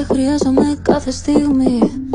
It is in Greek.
σε χρειάζομαι κάθε στιγμή.